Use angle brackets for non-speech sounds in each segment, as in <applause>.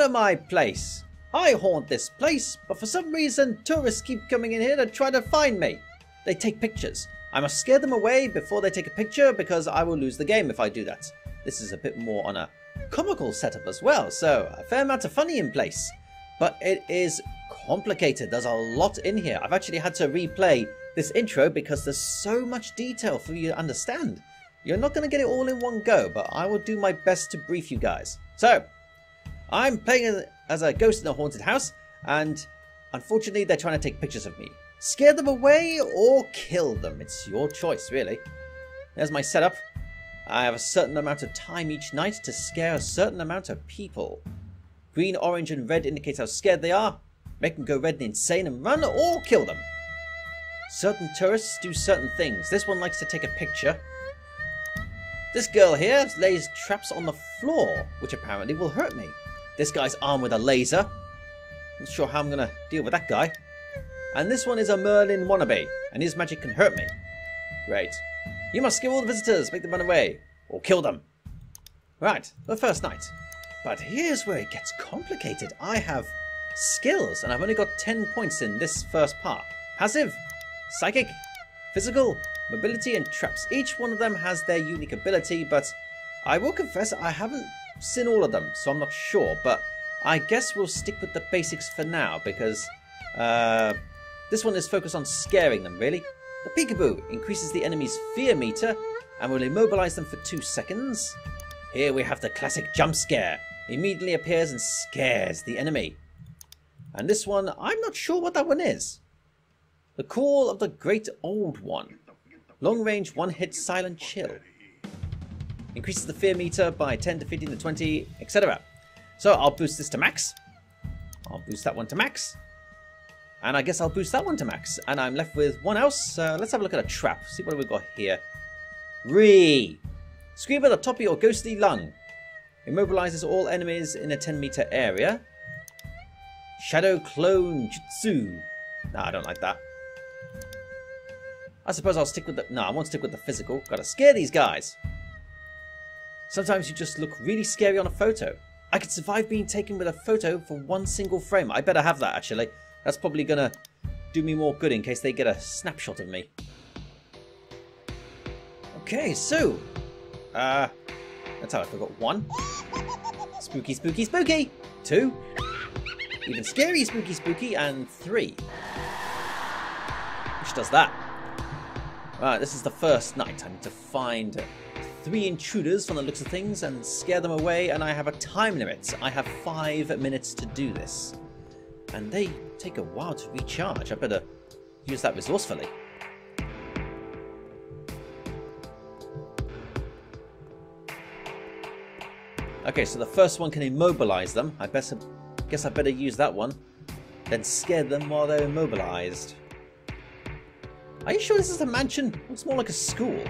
out of my place! I haunt this place, but for some reason tourists keep coming in here to try to find me. They take pictures. I must scare them away before they take a picture because I will lose the game if I do that. This is a bit more on a comical setup as well, so a fair amount of funny in place. But it is complicated. There's a lot in here. I've actually had to replay this intro because there's so much detail for you to understand. You're not going to get it all in one go, but I will do my best to brief you guys. So, I'm playing as a ghost in a haunted house, and unfortunately they're trying to take pictures of me. Scare them away or kill them. It's your choice, really. There's my setup. I have a certain amount of time each night to scare a certain amount of people. Green, orange, and red indicate how scared they are. Make them go red and insane and run or kill them. Certain tourists do certain things. This one likes to take a picture. This girl here lays traps on the floor, which apparently will hurt me. This guy's armed with a laser. Not sure how I'm going to deal with that guy. And this one is a Merlin wannabe, and his magic can hurt me. Great. You must scare all the visitors, make them run away, or kill them. Right, the first night. But here's where it gets complicated. I have skills, and I've only got 10 points in this first part. Passive, psychic, physical, mobility, and traps. Each one of them has their unique ability, but I will confess I haven't seen all of them, so I'm not sure. But I guess we'll stick with the basics for now, because uh, this one is focused on scaring them, really. The Peekaboo increases the enemy's fear meter and will immobilize them for two seconds. Here we have the classic jump scare. Immediately appears and scares the enemy. And this one, I'm not sure what that one is. The Call of the Great Old One. Long range, one hit silent chill. Increases the fear meter by 10 to 15 to 20, etc. So I'll boost this to max. I'll boost that one to max. And I guess I'll boost that one to max. And I'm left with one else. Uh, let's have a look at a trap. See what we've got here. Re. Scream at the top of your ghostly lung. Immobilizes all enemies in a 10 meter area. Shadow Clone Jutsu. No, I don't like that. I suppose I'll stick with the... No, I won't stick with the physical. Gotta scare these guys. Sometimes you just look really scary on a photo. I could survive being taken with a photo for one single frame. I better have that, actually. That's probably gonna do me more good in case they get a snapshot of me. Okay, so... Uh... That's how I forgot. One. Spooky, spooky, spooky! Two. Even scary, spooky, spooky. And three. Which does that. Right, this is the first night. I need to find three intruders from the looks of things and scare them away, and I have a time limit. I have five minutes to do this. And they take a while to recharge. I better use that resourcefully. Okay, so the first one can immobilize them. I better, guess I better use that one. Then scare them while they're immobilized. Are you sure this is a mansion? Looks more like a school.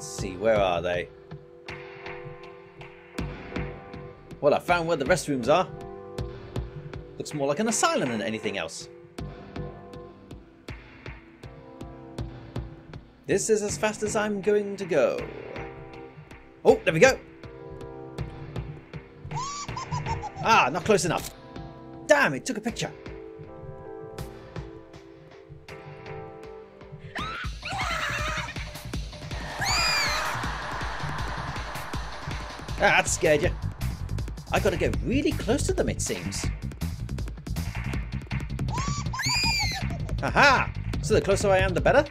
Let's see, where are they? Well, I found where the restrooms are. Looks more like an asylum than anything else. This is as fast as I'm going to go. Oh, there we go. Ah, not close enough. Damn, it took a picture. Ah, that scared you. I gotta get really close to them, it seems. Aha! So the closer I am, the better?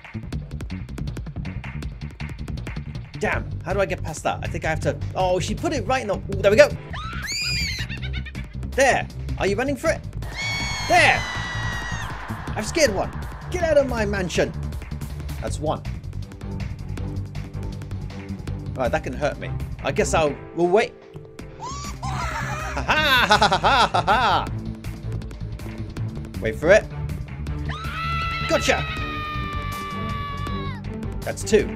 Damn, how do I get past that? I think I have to... Oh, she put it right in the... Ooh, there we go! There! Are you running for it? There! I've scared one! Get out of my mansion! That's one. Right, that can hurt me. I guess I'll... Well, wait. Ha ha ha ha ha ha! Wait for it. Gotcha! That's two.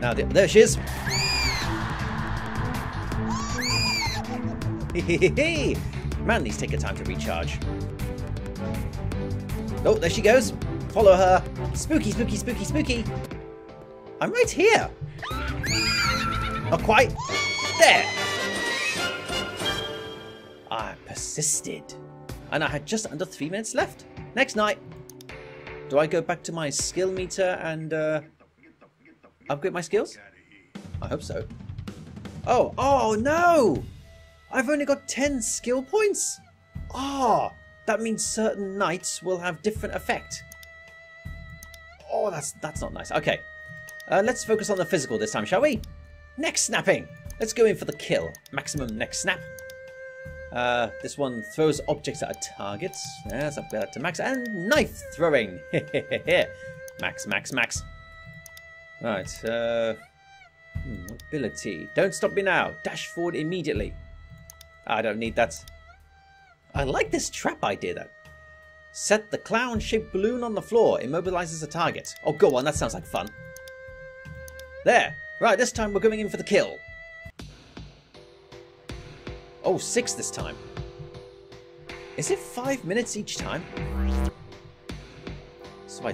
Now, the, there she is. <laughs> Man, these take a time to recharge. Oh, there she goes. Follow her. Spooky, spooky, spooky, spooky. I'm right here. Not quite. There. I persisted. And I had just under three minutes left. Next night. Do I go back to my skill meter and uh, upgrade my skills? I hope so. Oh, oh no! I've only got 10 skill points? Ah, oh, that means certain nights will have different effect. Oh, that's that's not nice. Okay, uh, let's focus on the physical this time, shall we? Neck snapping. Let's go in for the kill. Maximum neck snap. Uh, this one throws objects at a target. Let's upgrade that to max. And knife throwing. <laughs> max, max, max. Right. Uh, hmm, ability. Don't stop me now. Dash forward immediately. I don't need that. I like this trap idea though. Set the clown-shaped balloon on the floor. Immobilizes a target. Oh, go on. That sounds like fun. There. Right, this time we're going in for the kill. Oh, six this time. Is it five minutes each time? So I...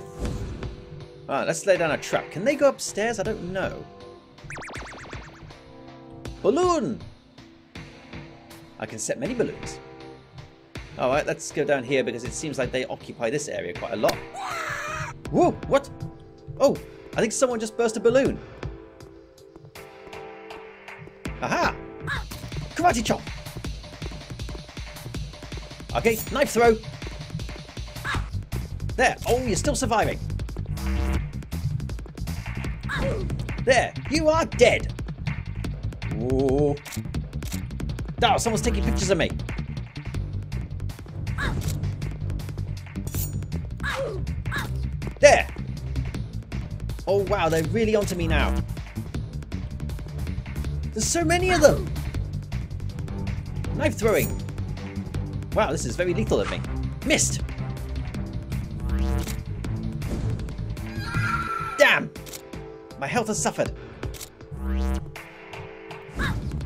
Alright, let's lay down a trap. Can they go upstairs? I don't know. Balloon! I can set many balloons. Alright, let's go down here because it seems like they occupy this area quite a lot. Whoa, what? Oh, I think someone just burst a balloon. Aha! Karate chop! Okay, knife throw. There. Oh, you're still surviving. There. You are dead. Ooh. Oh, someone's taking pictures of me. There. Oh, wow. They're really onto me now. There's so many of them. Knife throwing. Wow, this is very lethal of me. Missed! Damn! My health has suffered.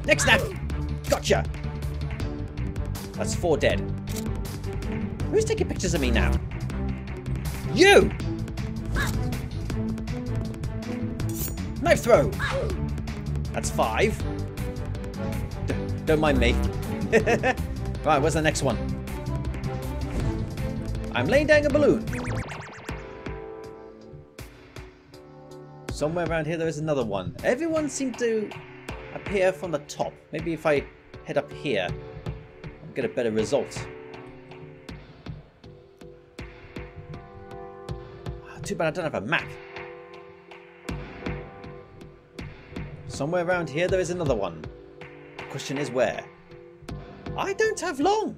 Neck snap! Gotcha! That's four dead. Who's taking pictures of me now? You! Knife throw! That's five. D don't mind me. <laughs> Right, where's the next one? I'm laying down a balloon. Somewhere around here there is another one. Everyone seemed to appear from the top. Maybe if I head up here, I'll get a better result. Ah, too bad I don't have a map. Somewhere around here there is another one. The question is where? I don't have long.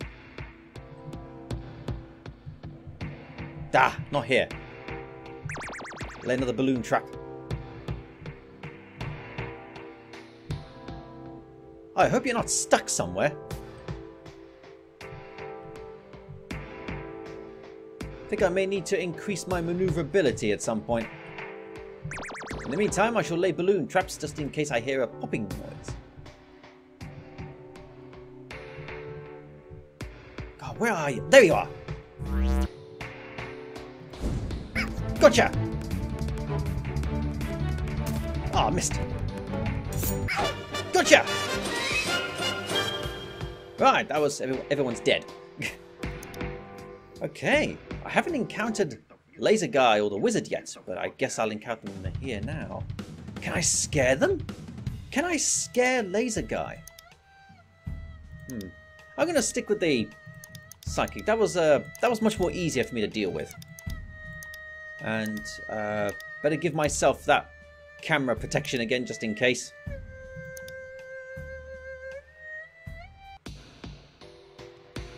Da, not here. Lay another balloon trap. I hope you're not stuck somewhere. I think I may need to increase my maneuverability at some point. In the meantime, I shall lay balloon traps just in case I hear a popping noise. God, where are you? There you are! Gotcha! Ah, oh, missed. Gotcha! Right, that was everyone's dead. <laughs> okay, I haven't encountered Laser Guy or the Wizard yet, but I guess I'll encounter them here now. Can I scare them? Can I scare Laser Guy? Hmm. I'm going to stick with the psychic. That was uh, that was much more easier for me to deal with. And uh, better give myself that camera protection again just in case.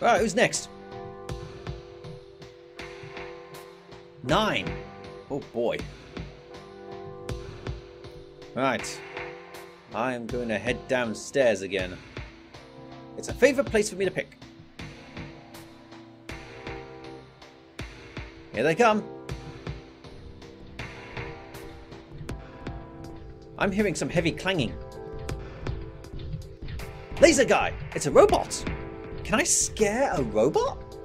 Right, who's next? Nine. Oh boy. Right. I am going to head downstairs again. It's a favourite place for me to pick. Here they come. I'm hearing some heavy clanging. Laser guy! It's a robot! Can I scare a robot?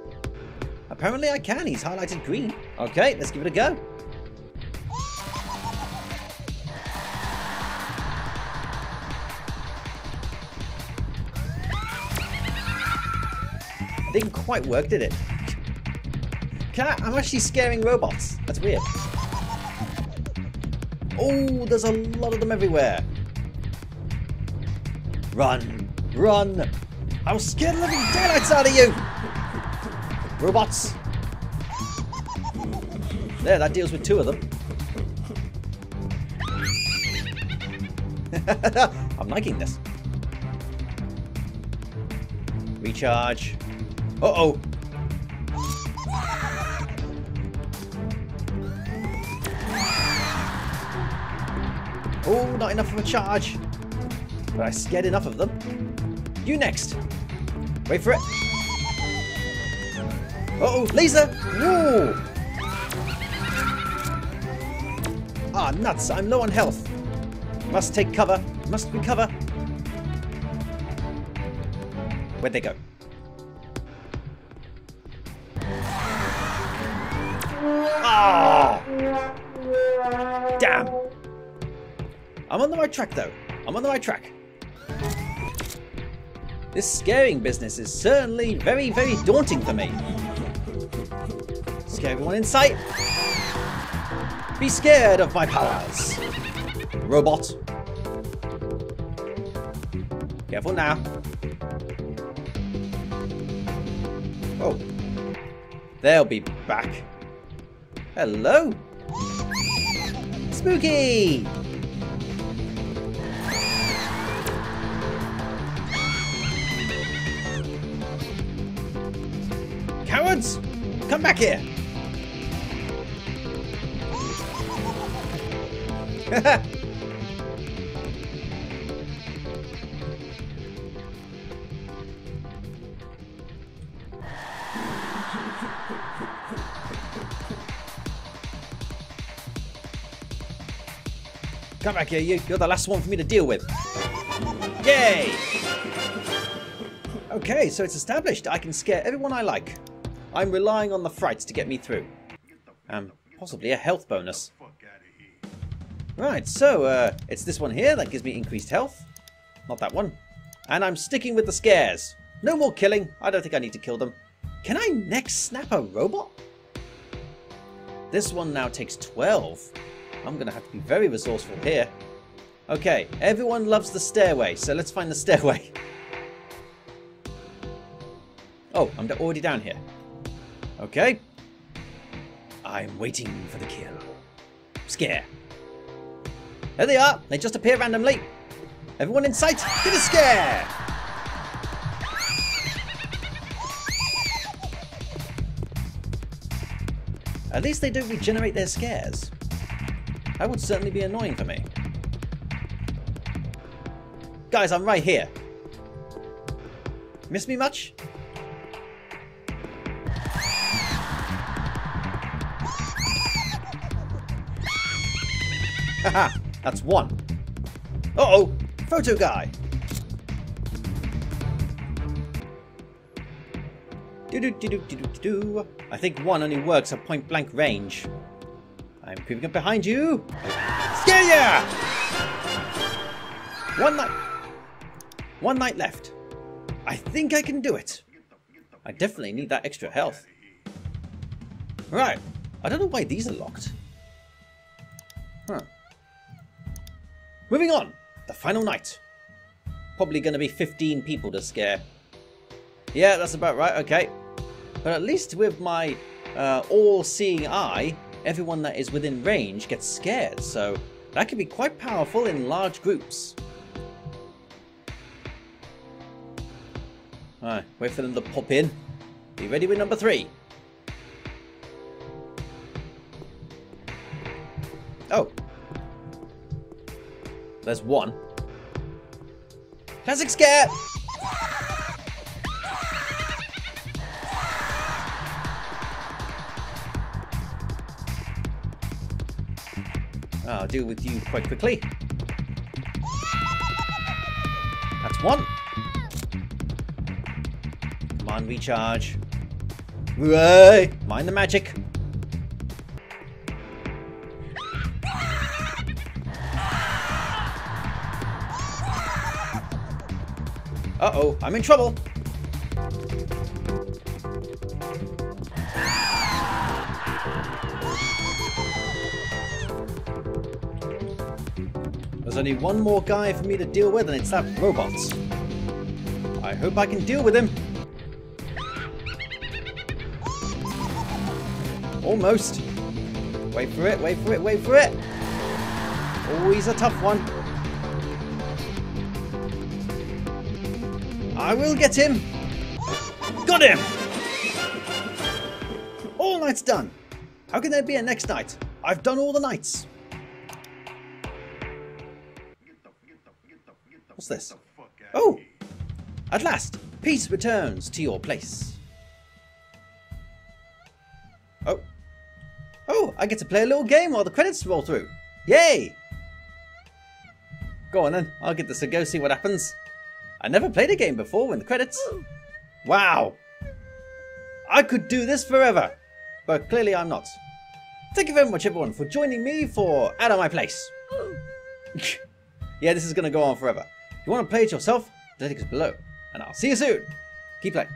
Apparently I can, he's highlighted green. Okay, let's give it a go. Didn't quite work, did it? I, I'm actually scaring robots. That's weird. Oh, there's a lot of them everywhere. Run, run. I'll scare the living daylights out of you. Robots, there, that deals with two of them. <laughs> I'm liking this. Recharge. Uh-oh. Oh, not enough of a charge. But I scared enough of them. You next. Wait for it. Uh-oh, laser! Whoa! Ah, nuts, I'm low on health. Must take cover. Must recover. Where'd they go? Ah! Damn! I'm on the right track though. I'm on the right track. This scaring business is certainly very, very daunting for me. Scare everyone in sight. Be scared of my powers. Robot. Careful now. Oh. They'll be back. Hello. Spooky! Cowards! Come back here! <laughs> Come back here, you. You're the last one for me to deal with. Yay! Okay, so it's established. I can scare everyone I like. I'm relying on the frights to get me through. Um, possibly a health bonus. Right, so uh, it's this one here that gives me increased health. Not that one. And I'm sticking with the scares. No more killing. I don't think I need to kill them. Can I neck snap a robot? This one now takes 12. I'm going to have to be very resourceful here. Okay, everyone loves the stairway, so let's find the stairway. <laughs> Oh, I'm already down here. Okay. I'm waiting for the kill. Scare. There they are. They just appear randomly. Everyone in sight, get a scare! At least they don't regenerate their scares. That would certainly be annoying for me. Guys, I'm right here. Miss me much? Haha, that's one. Uh-oh, photo guy. Do do do. I think one only works at point blank range. I'm creeping up behind you. Scare ya! One night. One night left. I think I can do it. I definitely need that extra health. Right. I don't know why these are locked. Moving on, the final night. Probably going to be 15 people to scare. Yeah, that's about right, okay. But at least with my uh, all-seeing eye, everyone that is within range gets scared, so that can be quite powerful in large groups. Alright, wait for them to pop in. Be ready with number three. Oh, there's one. Classic scare! I'll deal with you quite quickly. That's one. Come on, recharge. Mind the magic. Uh-oh, I'm in trouble. There's only one more guy for me to deal with, and it's that robot. I hope I can deal with him. Almost. Wait for it, wait for it, wait for it. Oh, he's a tough one. I will get him. Got him! All nights done. How can there be a next night? I've done all the nights. What's this? Oh! At last, peace returns to your place. Oh. Oh, I get to play a little game while the credits roll through. Yay! Go on then, I'll get this to go see what happens. I never played a game before when the credits. Wow! I could do this forever, but clearly I'm not. Thank you very much everyone for joining me for Out of My Place. <laughs> yeah, this is going to go on forever. If you want to play it yourself, the link is below. And I'll see you soon. Keep playing.